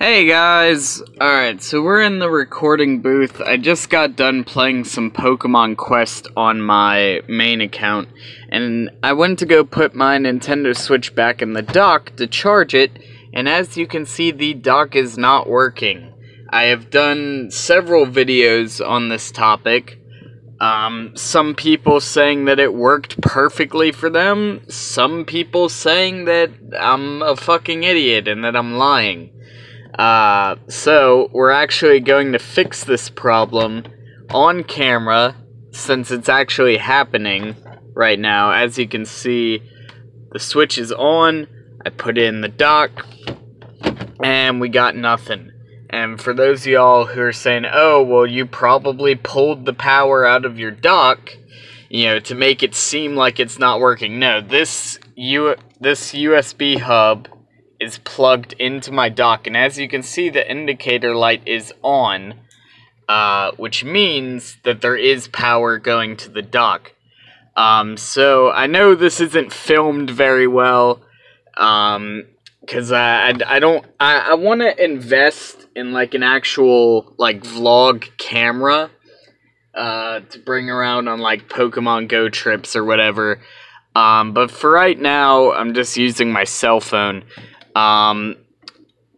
Hey guys! Alright, so we're in the recording booth. I just got done playing some Pokemon Quest on my main account, and I went to go put my Nintendo Switch back in the dock to charge it, and as you can see, the dock is not working. I have done several videos on this topic. Um, some people saying that it worked perfectly for them, some people saying that I'm a fucking idiot and that I'm lying. Uh, so, we're actually going to fix this problem on camera since it's actually happening right now. As you can see, the switch is on. I put in the dock, and we got nothing. And for those of y'all who are saying, oh, well, you probably pulled the power out of your dock, you know, to make it seem like it's not working. No, this U this USB hub is plugged into my dock, and as you can see, the indicator light is on, uh, which means that there is power going to the dock. Um, so I know this isn't filmed very well, um, because I, I, I don't, I, I want to invest in, like, an actual, like, vlog camera, uh, to bring around on, like, Pokemon Go trips or whatever, um, but for right now, I'm just using my cell phone. Um,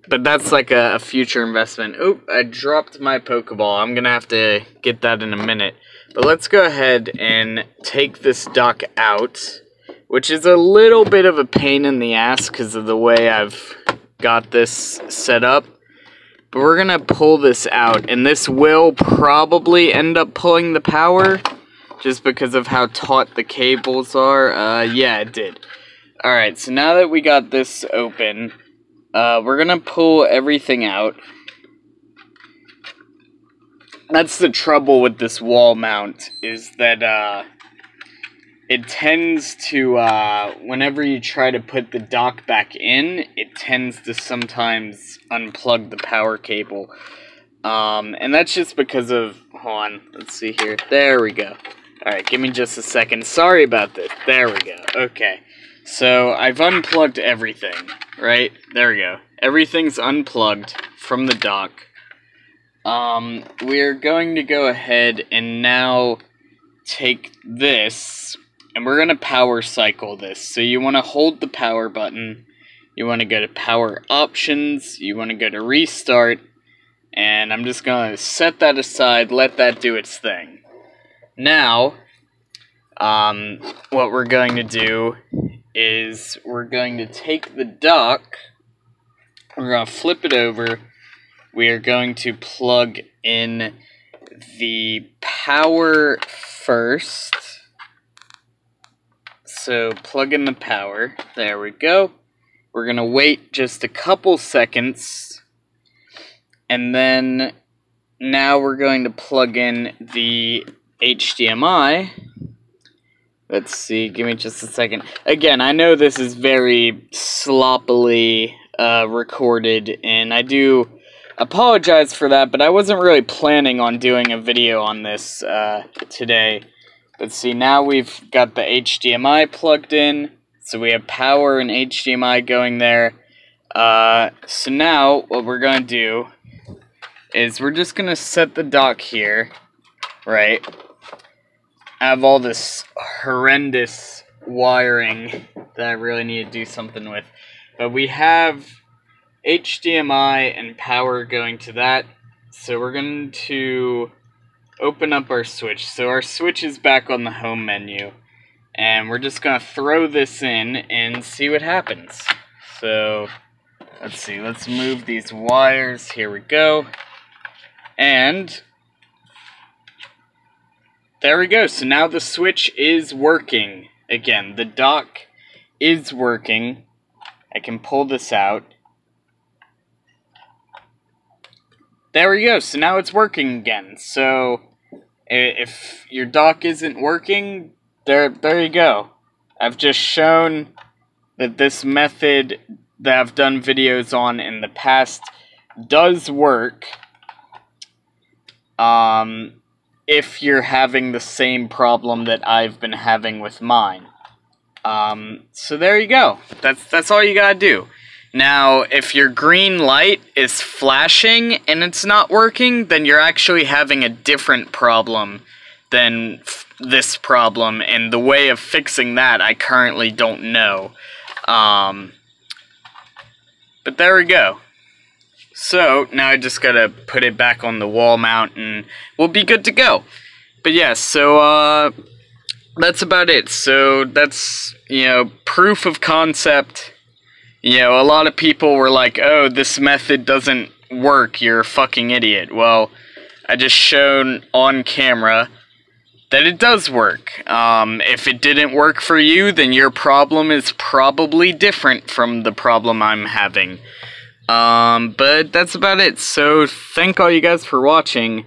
but that's like a, a future investment. Oop, I dropped my Pokeball. I'm gonna have to get that in a minute. But let's go ahead and take this dock out, which is a little bit of a pain in the ass because of the way I've got this set up. But we're gonna pull this out, and this will probably end up pulling the power, just because of how taut the cables are. Uh, yeah, it did. Alright, so now that we got this open, uh, we're gonna pull everything out. That's the trouble with this wall mount, is that, uh, it tends to, uh, whenever you try to put the dock back in, it tends to sometimes unplug the power cable. Um, and that's just because of, hold on, let's see here, there we go. Alright, give me just a second, sorry about this, there we go, okay. So I've unplugged everything, right? There we go. Everything's unplugged from the dock. Um, we're going to go ahead and now take this, and we're going to power cycle this. So you want to hold the power button, you want to go to power options, you want to go to restart, and I'm just going to set that aside, let that do its thing. Now, um, what we're going to do is we're going to take the dock, we're going to flip it over, we are going to plug in the power first. So plug in the power, there we go. We're going to wait just a couple seconds, and then now we're going to plug in the HDMI Let's see, give me just a second. Again, I know this is very sloppily uh, recorded, and I do apologize for that, but I wasn't really planning on doing a video on this uh, today. Let's see, now we've got the HDMI plugged in, so we have power and HDMI going there. Uh, so now, what we're going to do is we're just going to set the dock here, right? Have all this horrendous wiring that I really need to do something with. But we have HDMI and power going to that. So we're going to open up our switch. So our switch is back on the home menu. And we're just going to throw this in and see what happens. So let's see. Let's move these wires. Here we go. And there we go. So now the switch is working. Again, the dock is working. I can pull this out. There we go. So now it's working again. So if your dock isn't working, there there you go. I've just shown that this method that I've done videos on in the past does work. Um, if you're having the same problem that I've been having with mine. Um, so there you go. That's that's all you gotta do. Now, if your green light is flashing and it's not working, then you're actually having a different problem than this problem, and the way of fixing that I currently don't know. Um, but there we go. So, now I just gotta put it back on the wall mount and we'll be good to go. But yes, yeah, so, uh, that's about it. So, that's, you know, proof of concept. You know, a lot of people were like, oh, this method doesn't work, you're a fucking idiot. Well, I just shown on camera that it does work. Um, if it didn't work for you, then your problem is probably different from the problem I'm having. Um, but that's about it. So thank all you guys for watching.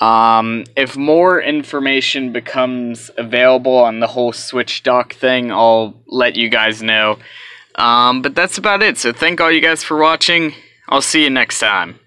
Um, if more information becomes available on the whole Switch dock thing, I'll let you guys know. Um, but that's about it. So thank all you guys for watching. I'll see you next time.